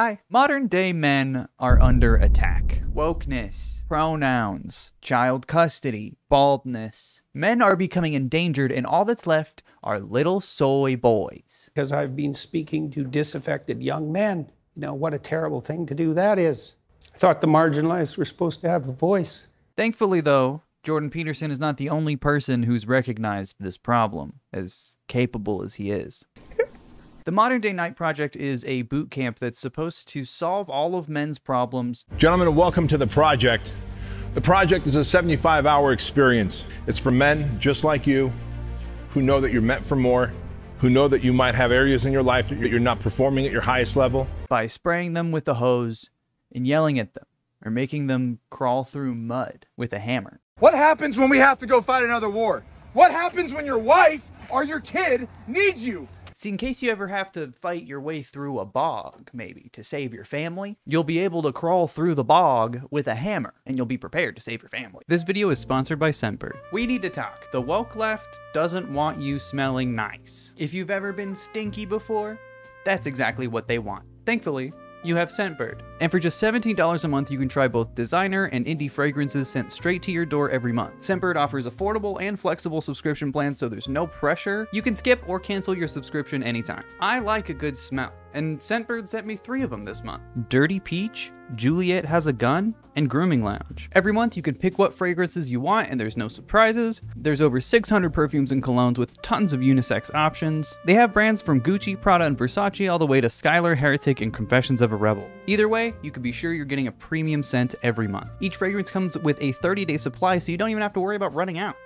Hi. Modern day men are under attack. Wokeness, pronouns, child custody, baldness. Men are becoming endangered, and all that's left are little soy boys. Because I've been speaking to disaffected young men. You know, what a terrible thing to do that is. I thought the marginalized were supposed to have a voice. Thankfully, though, Jordan Peterson is not the only person who's recognized this problem, as capable as he is. The Modern Day Knight Project is a boot camp that's supposed to solve all of men's problems. Gentlemen, welcome to the project. The project is a 75 hour experience. It's for men just like you who know that you're meant for more, who know that you might have areas in your life that you're not performing at your highest level. By spraying them with a hose and yelling at them, or making them crawl through mud with a hammer. What happens when we have to go fight another war? What happens when your wife or your kid needs you? See, in case you ever have to fight your way through a bog, maybe, to save your family, you'll be able to crawl through the bog with a hammer, and you'll be prepared to save your family. This video is sponsored by Scentbird. We need to talk. The woke left doesn't want you smelling nice. If you've ever been stinky before, that's exactly what they want. Thankfully, you have Scentbird. And for just $17 a month, you can try both designer and indie fragrances sent straight to your door every month. Scentbird offers affordable and flexible subscription plans, so there's no pressure. You can skip or cancel your subscription anytime. I like a good smell, and Scentbird sent me three of them this month. Dirty Peach, Juliette Has a Gun, and Grooming Lounge. Every month you can pick what fragrances you want and there's no surprises. There's over 600 perfumes and colognes with tons of unisex options. They have brands from Gucci, Prada, and Versace all the way to Skylar, Heretic, and Confessions of a Rebel. Either way, you can be sure you're getting a premium scent every month. Each fragrance comes with a 30-day supply so you don't even have to worry about running out.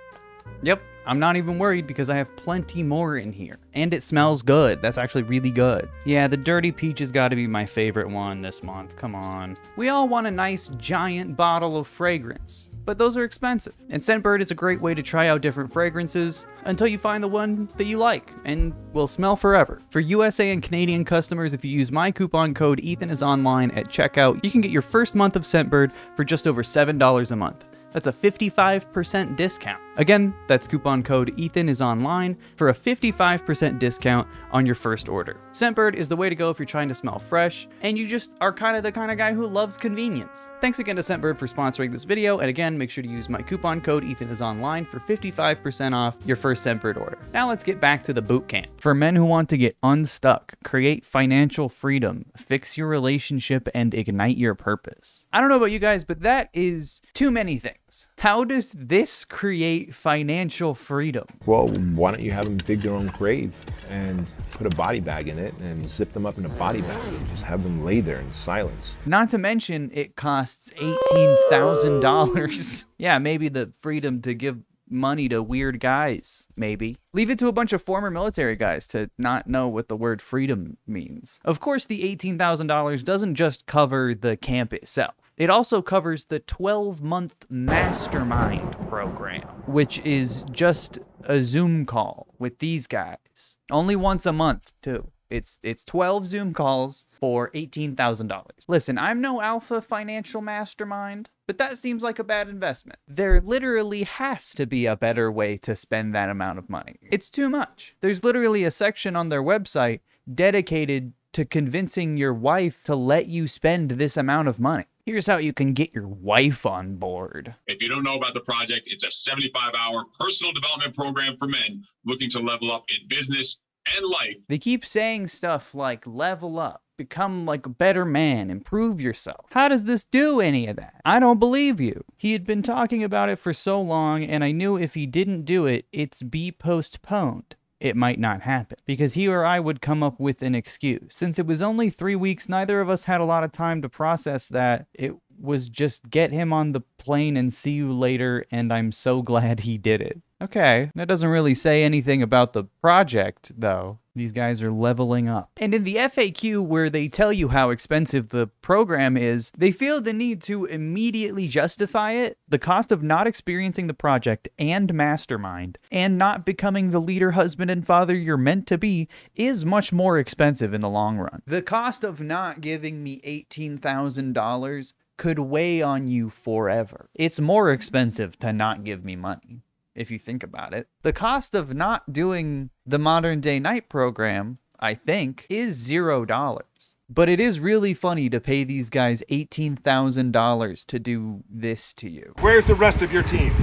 Yep, I'm not even worried because I have plenty more in here. And it smells good. That's actually really good. Yeah, the Dirty Peach has got to be my favorite one this month. Come on. We all want a nice giant bottle of fragrance, but those are expensive. And Scentbird is a great way to try out different fragrances until you find the one that you like and will smell forever. For USA and Canadian customers, if you use my coupon code Ethan is online at checkout, you can get your first month of Scentbird for just over $7 a month. That's a 55% discount. Again, that's coupon code Ethan is online for a 55% discount on your first order. Scentbird is the way to go if you're trying to smell fresh and you just are kind of the kind of guy who loves convenience. Thanks again to Scentbird for sponsoring this video and again, make sure to use my coupon code Ethan is online for 55% off your first Scentbird order. Now let's get back to the boot camp. For men who want to get unstuck, create financial freedom, fix your relationship and ignite your purpose. I don't know about you guys, but that is too many things. How does this create financial freedom? Well, why don't you have them dig their own grave and put a body bag in it and zip them up in a body bag and just have them lay there in silence? Not to mention, it costs $18,000. yeah, maybe the freedom to give money to weird guys, maybe. Leave it to a bunch of former military guys to not know what the word freedom means. Of course, the $18,000 doesn't just cover the camp itself. It also covers the 12 month mastermind program, which is just a Zoom call with these guys. Only once a month, too. It's it's 12 Zoom calls for $18,000. Listen, I'm no alpha financial mastermind, but that seems like a bad investment. There literally has to be a better way to spend that amount of money. It's too much. There's literally a section on their website dedicated to convincing your wife to let you spend this amount of money. Here's how you can get your wife on board. If you don't know about the project, it's a 75 hour personal development program for men looking to level up in business and life. They keep saying stuff like level up, become like a better man, improve yourself. How does this do any of that? I don't believe you. He had been talking about it for so long, and I knew if he didn't do it, it's be postponed it might not happen because he or I would come up with an excuse. Since it was only three weeks, neither of us had a lot of time to process that. It was just get him on the plane and see you later, and I'm so glad he did it. Okay, that doesn't really say anything about the project, though. These guys are leveling up. And in the FAQ, where they tell you how expensive the program is, they feel the need to immediately justify it, the cost of not experiencing the project and mastermind, and not becoming the leader, husband, and father you're meant to be, is much more expensive in the long run. The cost of not giving me $18,000 could weigh on you forever. It's more expensive to not give me money if you think about it. The cost of not doing the modern day knight program, I think, is zero dollars. But it is really funny to pay these guys $18,000 to do this to you. Where's the rest of your team?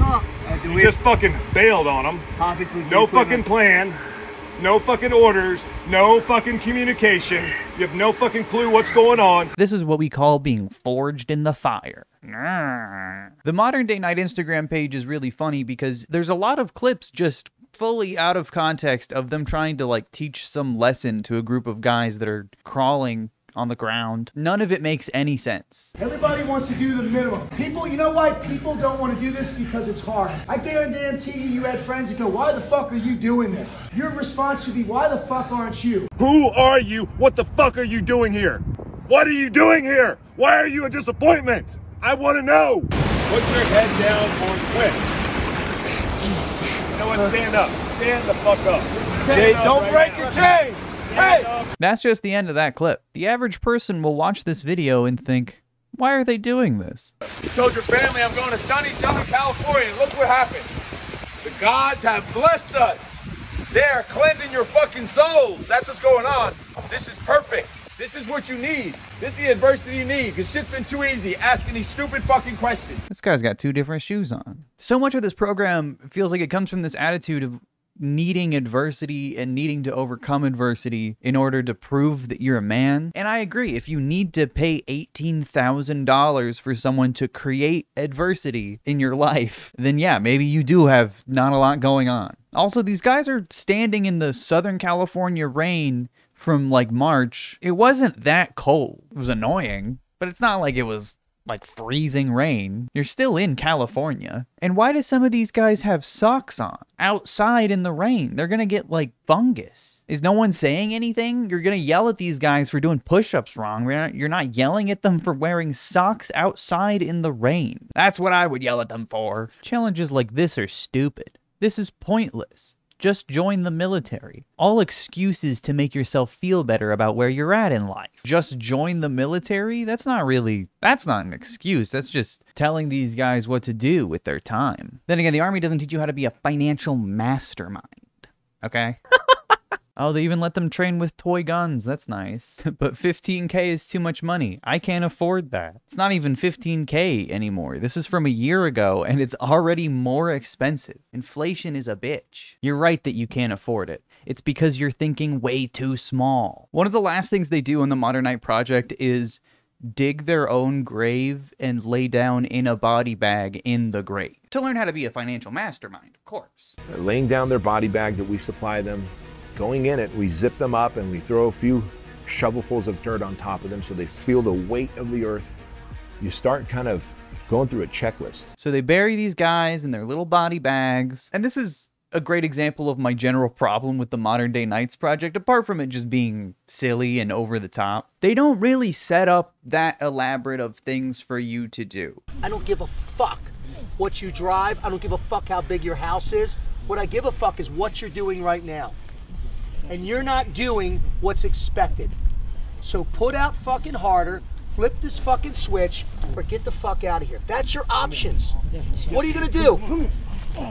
Uh, you just fucking bailed on them. No fucking plan. No fucking orders. No fucking communication. You have no fucking clue what's going on. This is what we call being forged in the fire. The modern day knight Instagram page is really funny because there's a lot of clips just fully out of context of them trying to like teach some lesson to a group of guys that are crawling on the ground. None of it makes any sense. Everybody wants to do the minimum. People, you know why people don't want to do this? Because it's hard. I guarantee you, you had friends that go, why the fuck are you doing this? Your response should be, why the fuck aren't you? Who are you? What the fuck are you doing here? What are you doing here? Why are you a disappointment? I want to know. Put your head down or quit. You know what? Stand up. Stand the fuck up. Stand up don't right break now. your chain. Hey! That's just the end of that clip. The average person will watch this video and think, why are they doing this? You told your family I'm going to sunny Southern California, and look what happened. The gods have blessed us. They are cleansing your fucking souls. That's what's going on. This is perfect. This is what you need. This is the adversity you need, because shit's been too easy asking these stupid fucking questions. This guy's got two different shoes on. So much of this program feels like it comes from this attitude of needing adversity and needing to overcome adversity in order to prove that you're a man. And I agree, if you need to pay $18,000 for someone to create adversity in your life, then yeah, maybe you do have not a lot going on. Also, these guys are standing in the Southern California rain from like March. It wasn't that cold. It was annoying, but it's not like it was like freezing rain. You're still in California. And why do some of these guys have socks on outside in the rain? They're going to get like fungus. Is no one saying anything? You're going to yell at these guys for doing push ups wrong. You're not, you're not yelling at them for wearing socks outside in the rain. That's what I would yell at them for. Challenges like this are stupid. This is pointless. Just join the military. All excuses to make yourself feel better about where you're at in life. Just join the military? That's not really, that's not an excuse. That's just telling these guys what to do with their time. Then again, the army doesn't teach you how to be a financial mastermind. Okay? Oh, they even let them train with toy guns. That's nice. but 15k is too much money. I can't afford that. It's not even 15k anymore. This is from a year ago and it's already more expensive. Inflation is a bitch. You're right that you can't afford it. It's because you're thinking way too small. One of the last things they do on the Modern Knight Project is dig their own grave and lay down in a body bag in the grave to learn how to be a financial mastermind, of course. laying down their body bag that we supply them, going in it, we zip them up and we throw a few shovelfuls of dirt on top of them so they feel the weight of the earth. You start kind of going through a checklist. So they bury these guys in their little body bags. And this is a great example of my general problem with the Modern Day Knights project, apart from it just being silly and over the top. They don't really set up that elaborate of things for you to do. I don't give a fuck what you drive. I don't give a fuck how big your house is. What I give a fuck is what you're doing right now. And you're not doing what's expected. So put out fucking harder, flip this fucking switch, or get the fuck out of here. That's your options. What are you gonna do?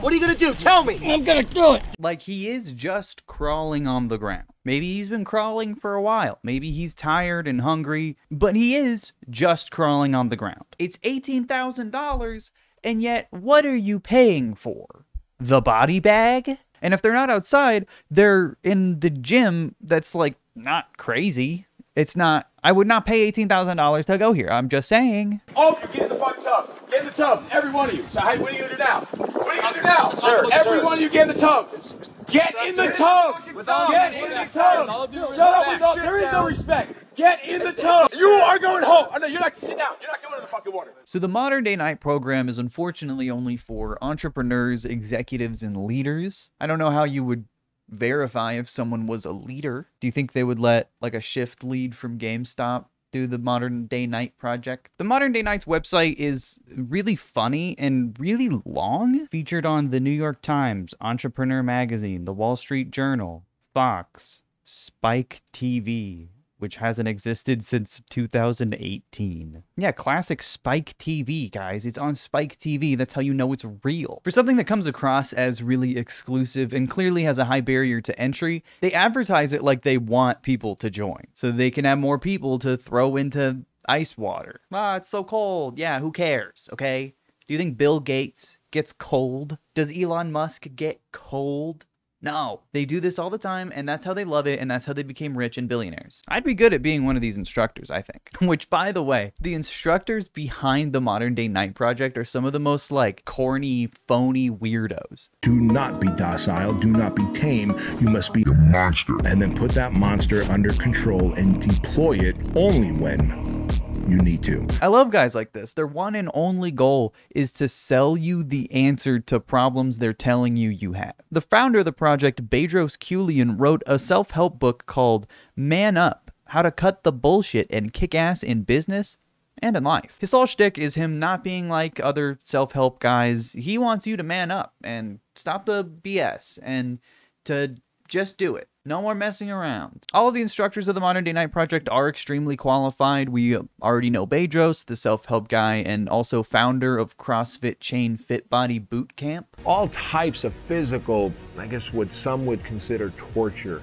What are you gonna do? Tell me. I'm gonna do it. Like he is just crawling on the ground. Maybe he's been crawling for a while. Maybe he's tired and hungry, but he is just crawling on the ground. It's $18,000, and yet what are you paying for? The body bag? And if they're not outside, they're in the gym that's like not crazy. It's not, I would not pay $18,000 to go here. I'm just saying. All of you get in the fucking tubs. Get in the tubs, every one of you. So, hey, what are you gonna do now? What are you gonna do now? Sir, every one of you get in the tubs. Get in the tubs. Get in the tubs. Shut up there is no respect. Get in the tub. You are going home. I know you're not sit down. You're not going in the fucking water. So the modern day knight program is unfortunately only for entrepreneurs, executives, and leaders. I don't know how you would verify if someone was a leader. Do you think they would let like a shift lead from GameStop do the modern day knight project? The modern day knights website is really funny and really long, featured on the New York Times, Entrepreneur Magazine, the Wall Street Journal, Fox, Spike TV, which hasn't existed since 2018. Yeah, classic Spike TV, guys. It's on Spike TV. That's how you know it's real. For something that comes across as really exclusive and clearly has a high barrier to entry, they advertise it like they want people to join so they can have more people to throw into ice water. Ah, it's so cold. Yeah, who cares? Okay. Do you think Bill Gates gets cold? Does Elon Musk get cold? No, they do this all the time, and that's how they love it, and that's how they became rich and billionaires. I'd be good at being one of these instructors, I think. Which, by the way, the instructors behind the Modern Day Knight Project are some of the most like corny, phony weirdos. Do not be docile. Do not be tame. You must be a monster. And then put that monster under control and deploy it only when you need to. I love guys like this. Their one and only goal is to sell you the answer to problems they're telling you you have. The founder of the project, Bedros Keuilian, wrote a self-help book called Man Up, How to Cut the Bullshit and Kick Ass in Business and in life. His whole shtick is him not being like other self-help guys. He wants you to man up and stop the BS and to just do it. No more messing around. All of the instructors of the Modern Day Knight Project are extremely qualified. We already know Bedros, the self-help guy, and also founder of CrossFit Chain Fit Body Boot Camp. All types of physical, I guess what some would consider torture,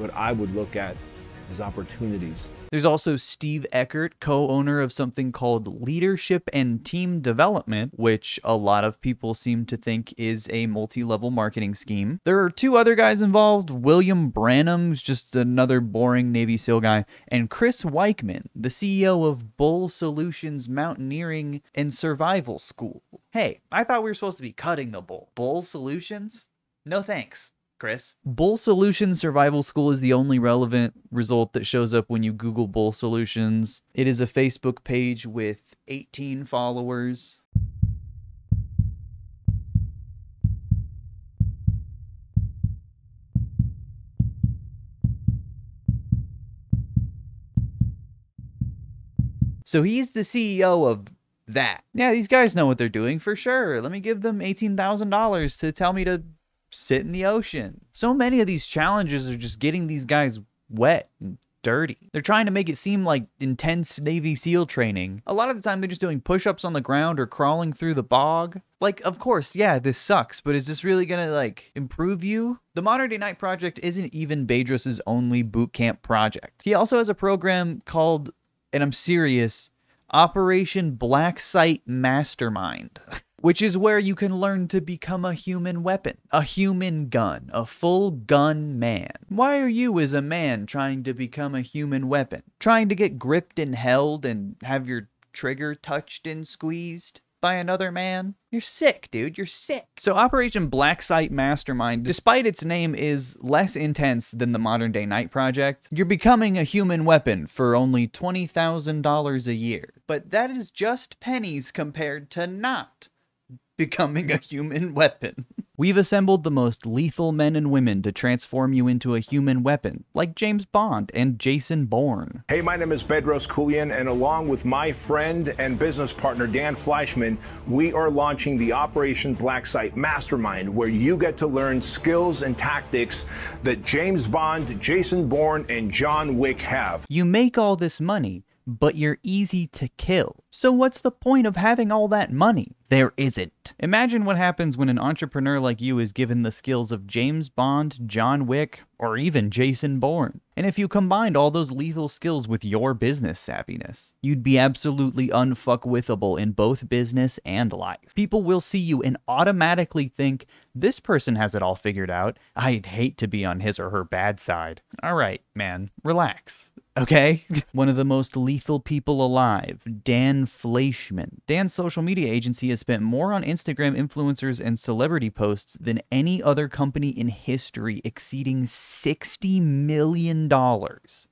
but I would look at as opportunities. There's also Steve Eckert, co owner of something called Leadership and Team Development, which a lot of people seem to think is a multi level marketing scheme. There are two other guys involved William Branham, who's just another boring Navy SEAL guy, and Chris Weichman, the CEO of Bull Solutions Mountaineering and Survival School. Hey, I thought we were supposed to be cutting the bull. Bull Solutions? No thanks. Chris. Bull Solutions Survival School is the only relevant result that shows up when you Google Bull Solutions. It is a Facebook page with 18 followers. So he's the CEO of that. Yeah, these guys know what they're doing for sure. Let me give them $18,000 to tell me to sit in the ocean. So many of these challenges are just getting these guys wet and dirty. They're trying to make it seem like intense Navy SEAL training. A lot of the time they're just doing push-ups on the ground or crawling through the bog. Like, of course, yeah, this sucks, but is this really gonna like improve you? The Modern Day Knight Project isn't even Bedros's only boot camp project. He also has a program called, and I'm serious, Operation Black Site Mastermind. which is where you can learn to become a human weapon, a human gun, a full gun man. Why are you, as a man, trying to become a human weapon? Trying to get gripped and held and have your trigger touched and squeezed? by another man. You're sick, dude. You're sick. So Operation Black Site Mastermind, despite its name, is less intense than the modern day Knight Project. You're becoming a human weapon for only $20,000 a year. But that is just pennies compared to not becoming a human weapon. We've assembled the most lethal men and women to transform you into a human weapon, like James Bond and Jason Bourne. Hey, my name is Bedros Keuilian, and along with my friend and business partner Dan Fleyshman, we are launching the Operation Black Site Mastermind, where you get to learn skills and tactics that James Bond, Jason Bourne, and John Wick have. You make all this money but you're easy to kill. So what's the point of having all that money? There isn't. Imagine what happens when an entrepreneur like you is given the skills of James Bond, John Wick, or even Jason Bourne. And if you combined all those lethal skills with your business savviness, you'd be absolutely unfuckwithable in both business and life. People will see you and automatically think, this person has it all figured out. I'd hate to be on his or her bad side. All right, man, relax okay? One of the most lethal people alive, Dan Fleyshman. Dan's social media agency has spent more on Instagram influencers and celebrity posts than any other company in history, exceeding $60 million.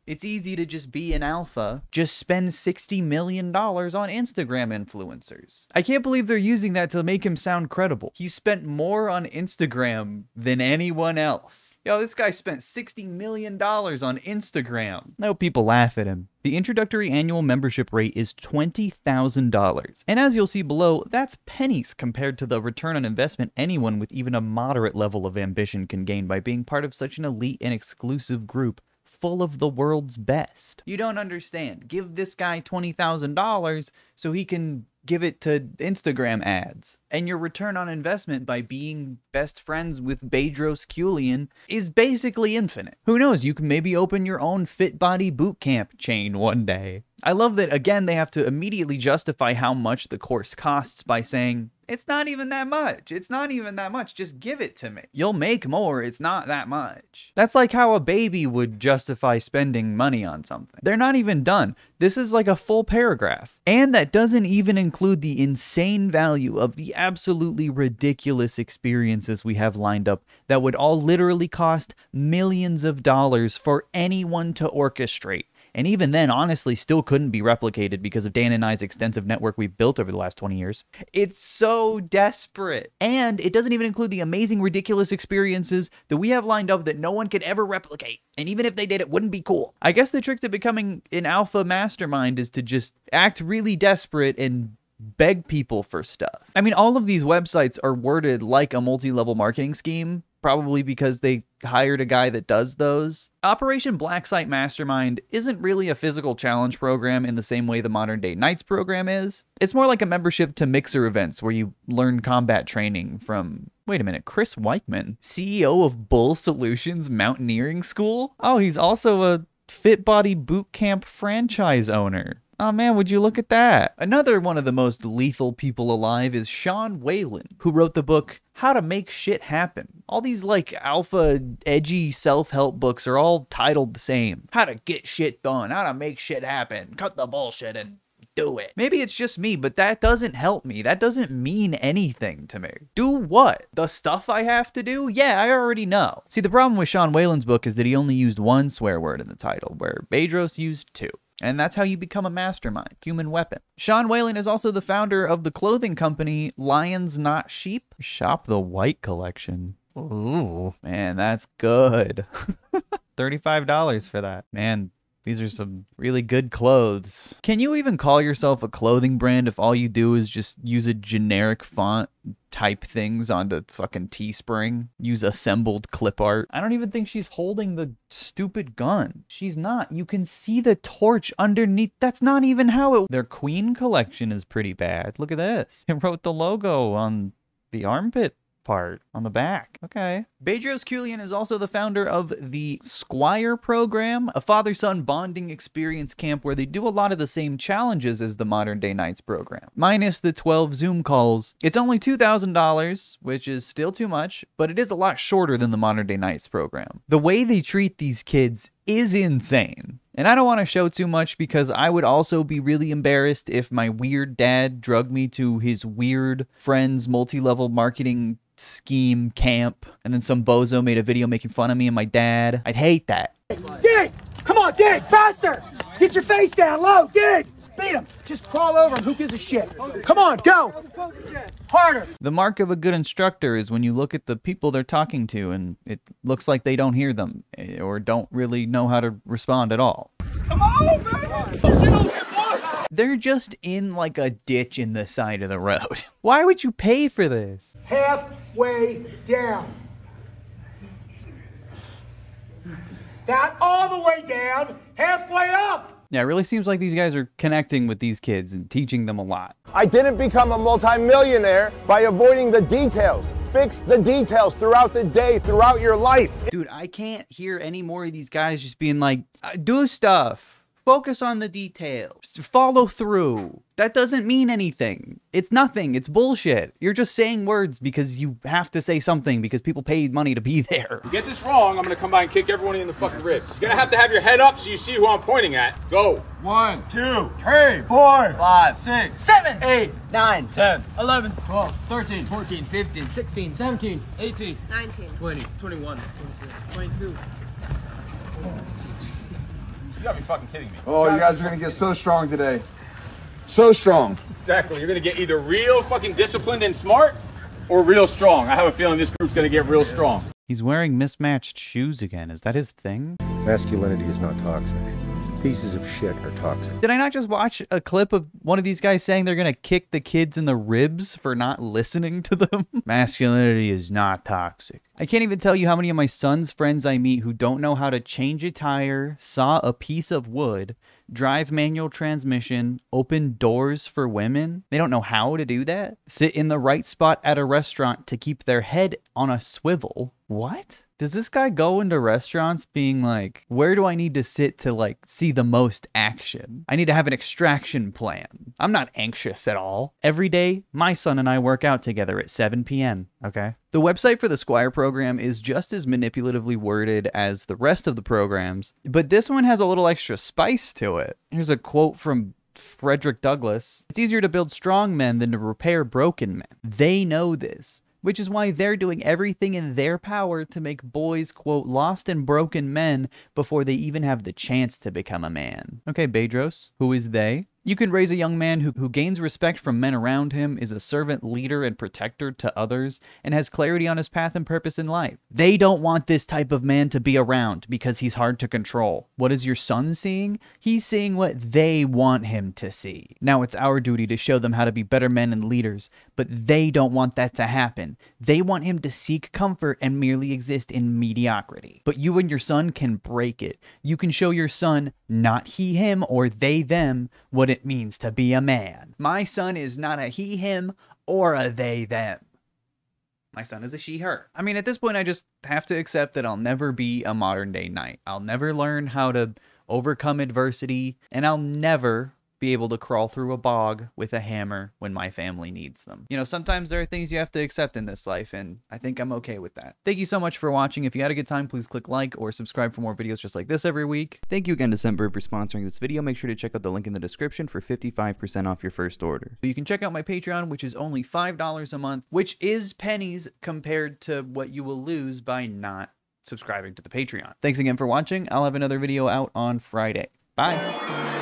It's easy to just be an alpha. Just spend $60 million on Instagram influencers. I can't believe they're using that to make him sound credible. He spent more on Instagram than anyone else. Yo, this guy spent $60 million on Instagram. No people laugh at him. The introductory annual membership rate is $20,000. And as you'll see below, that's pennies compared to the return on investment anyone with even a moderate level of ambition can gain by being part of such an elite and exclusive group full of the world's best. You don't understand. Give this guy $20,000 so he can give it to Instagram ads. And your return on investment by being best friends with Bedros Keuilian is basically infinite. Who knows, you can maybe open your own Fit Body boot camp chain one day. I love that again they have to immediately justify how much the course costs by saying it's not even that much. It's not even that much. Just give it to me. You'll make more. It's not that much. That's like how a baby would justify spending money on something. They're not even done. This is like a full paragraph. And that doesn't even include the insane value of the absolutely ridiculous experiences we have lined up that would all literally cost millions of dollars for anyone to orchestrate. And even then, honestly, still couldn't be replicated because of Dan and I's extensive network we've built over the last 20 years. It's so desperate. And it doesn't even include the amazing, ridiculous experiences that we have lined up that no one could ever replicate. And even if they did, it wouldn't be cool. I guess the trick to becoming an alpha mastermind is to just act really desperate and beg people for stuff. I mean, all of these websites are worded like a multi level marketing scheme, probably because they hired a guy that does those. Operation Black Site Mastermind isn't really a physical challenge program in the same way the Modern Day Knights program is. It's more like a membership to Mixer events where you learn combat training from Wait a minute, Chris Weichman, CEO of Bull Solutions Mountaineering School? Oh, he's also a Fit Body Boot Camp franchise owner. Oh man, would you look at that? Another one of the most lethal people alive is Sean Whalen, who wrote the book How to Make Shit Happen. All these like alpha, edgy self help books are all titled the same How to Get Shit Done, How to Make Shit Happen, Cut the Bullshit and do it. Maybe it's just me, but that doesn't help me. That doesn't mean anything to me. Do what? The stuff I have to do? Yeah, I already know. See, the problem with Sean Whalen's book is that he only used one swear word in the title, where Bedros used two. And that's how you become a mastermind, human weapon. Sean Whalen is also the founder of the clothing company Lions Not Sheep. Shop the White Collection. Ooh, man, that's good. $35 for that. Man, these are some really good clothes. Can you even call yourself a clothing brand if all you do is just use a generic font, type things onto fucking Teespring, use assembled clip art? I don't even think she's holding the stupid gun. She's not. You can see the torch underneath. That's not even how it. Their Queen collection is pretty bad. Look at this. It wrote the logo on the armpit part on the back. Okay. Bedros Keuilian is also the founder of the Squire program, a father-son bonding experience camp where they do a lot of the same challenges as the Modern Day Knights program, minus the 12 Zoom calls. It's only $2,000, which is still too much, but it is a lot shorter than the Modern Day Knights program. The way they treat these kids is insane. And I don't want to show too much because I would also be really embarrassed if my weird dad drugged me to his weird friend's multi level marketing scheme camp and then some bozo made a video making fun of me and my dad. I'd hate that. Dig! Come on, dig! Faster! Get your face down low! Dig! Beat him! Just crawl over him. Who gives a shit? Come on, go! Harder! The mark of a good instructor is when you look at the people they're talking to and it looks like they don't hear them eh, or don't really know how to respond at all. Come on, man! They're just in like a ditch in the side of the road. Why would you pay for this? Halfway down. Not all the way down, halfway up! Yeah, it really seems like these guys are connecting with these kids and teaching them a lot. I didn't become a multimillionaire by avoiding the details. Fix the details throughout the day, throughout your life. Dude, I can't hear any more of these guys just being like, "Uh, do stuff. Focus on the details. Follow through. That doesn't mean anything. It's nothing. It's bullshit. You're just saying words because you have to say something because people paid money to be there. You get this wrong, I'm gonna come by and kick everyone in the fucking ribs. You're gonna have to have your head up so you see who I'm pointing at. Go. One, two, three, four, five, six, seven, eight, nine, ten, eleven, twelve, thirteen, fourteen, fifteen, sixteen, seventeen, eighteen, nineteen, twenty, twenty-one, twenty-two. 19. twenty, twenty-one, twenty-two. You gotta be fucking kidding me. Oh, you guys are gonna get so strong today. So strong. Exactly. You're gonna get either real fucking disciplined and smart or real strong. I have a feeling this group's gonna get real strong. He's wearing mismatched shoes again. Is that his thing? Masculinity is not toxic. Pieces of shit are toxic. Did I not just watch a clip of one of these guys saying they're gonna kick the kids in the ribs for not listening to them? Masculinity is not toxic. I can't even tell you how many of my son's friends I meet who don't know how to change a tire, saw a piece of wood, drive manual transmission, open doors for women. They don't know how to do that. Sit in the right spot at a restaurant to keep their head on a swivel. What? Does this guy go into restaurants being like, where do I need to sit to like see the most action? I need to have an extraction plan. I'm not anxious at all. Every day, my son and I work out together at 7 p.m. Okay. The website for the Squire program is just as manipulatively worded as the rest of the programs, but this one has a little extra spice to it. Here's a quote from Frederick Douglass It's easier to build strong men than to repair broken men. They know this which is why they're doing everything in their power to make boys, quote, lost and broken men before they even have the chance to become a man. Okay, Bedros, who is they? You can raise a young man who, who gains respect from men around him, is a servant, leader, and protector to others, and has clarity on his path and purpose in life. They don't want this type of man to be around because he's hard to control. What is your son seeing? He's seeing what they want him to see. Now it's our duty to show them how to be better men and leaders, but they don't want that to happen. They want him to seek comfort and merely exist in mediocrity. But you and your son can break it. You can show your son, not he, him, or they, them, what it means to be a man. My son is not a he, him, or a they, them. My son is a she, her. I mean, at this point, I just have to accept that I'll never be a modern day knight. I'll never learn how to overcome adversity, and I'll never be able to crawl through a bog with a hammer when my family needs them. You know, sometimes there are things you have to accept in this life, and I think I'm okay with that. Thank you so much for watching. If you had a good time, please click like or subscribe for more videos just like this every week. Thank you again to Scentbird for sponsoring this video. Make sure to check out the link in the description for 55% off your first order. You can check out my Patreon, which is only $5 a month, which is pennies compared to what you will lose by not subscribing to the Patreon. Thanks again for watching. I'll have another video out on Friday. Bye.